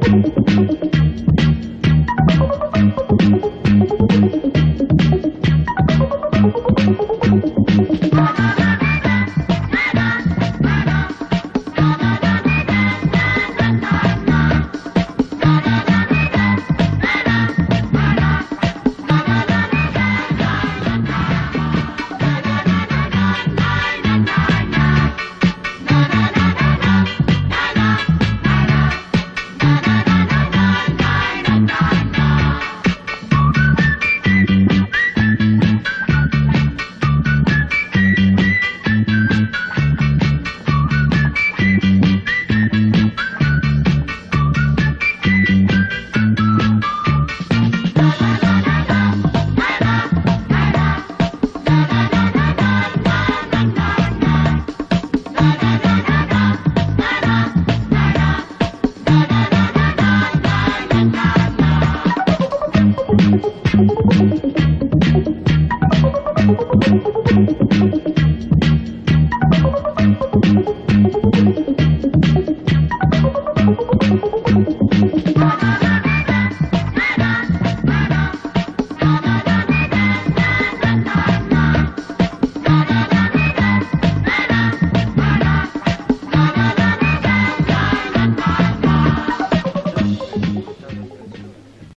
¡Gracias! Thank you.